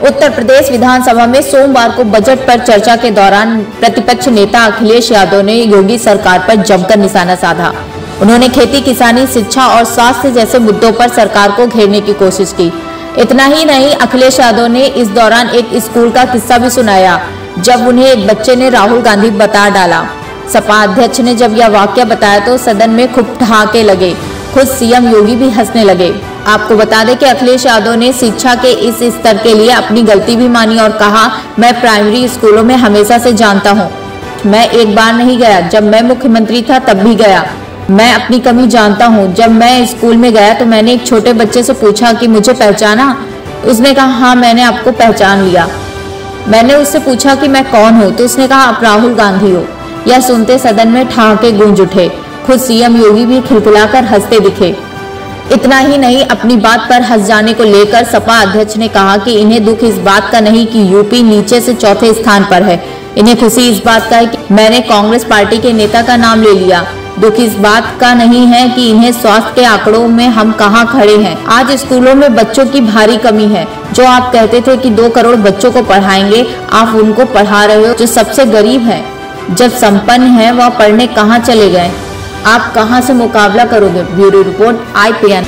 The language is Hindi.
उत्तर प्रदेश विधानसभा में सोमवार को बजट पर चर्चा के दौरान प्रतिपक्ष नेता अखिलेश यादव ने योगी सरकार पर जमकर निशाना साधा। उन्होंने खेती किसानी, शिक्षा और स्वास्थ्य जैसे मुद्दों पर सरकार को घेरने की कोशिश की। इतना ही नहीं, अखिलेश यादव ने इस दौरान एक स्कूल का किस्सा भी सुनाया, जब उन्हें एक बच्चे ने राहुल गांधी बता डाला। सपा अध्यक्ष ने जब यह वाक्य बताया तो सदन में खूब ठहाके लगे। खुद सीएम योगी भी हंसने लगे। आपको बता दें कि अखिलेश यादव ने शिक्षा के इस स्तर के लिए अपनी गलती भी मानी और कहा, मैं प्राइमरी स्कूलों में हमेशा से जानता हूँ। मैं एक बार नहीं गया, जब मैं मुख्यमंत्री था तब भी गया। मैं अपनी कमी जानता हूँ। जब मैं स्कूल में गया तो मैंने एक छोटे बच्चे से पूछा कि मुझे पहचाना? उसने कहा हाँ मैंने आपको पहचान लिया। मैंने उससे पूछा कि मैं कौन हूँ? तो उसने कहा, आप राहुल गांधी हो। यह सुनते सदन में ठहाके गूंज उठे। खुद सीएम योगी भी खिलखिलाकर हँसते दिखे। इतना ही नहीं, अपनी बात पर हंस जाने को लेकर सपा अध्यक्ष ने कहा कि इन्हें दुख इस बात का नहीं कि यूपी नीचे से चौथे स्थान पर है। इन्हें खुशी इस बात का है कि मैंने कांग्रेस पार्टी के नेता का नाम ले लिया। दुख इस बात का नहीं है कि इन्हें स्वास्थ्य के आंकड़ों में हम कहाँ खड़े हैं। आज स्कूलों में बच्चों की भारी कमी है। जो आप कहते थे कि दो करोड़ बच्चों को पढ़ाएँगे, आप उनको पढ़ा रहे हो जो सबसे गरीब है। जब संपन्न है, वह पढ़ने कहाँ चले गए? आप कहाँ से मुकाबला करोगे? Bureau report IPN.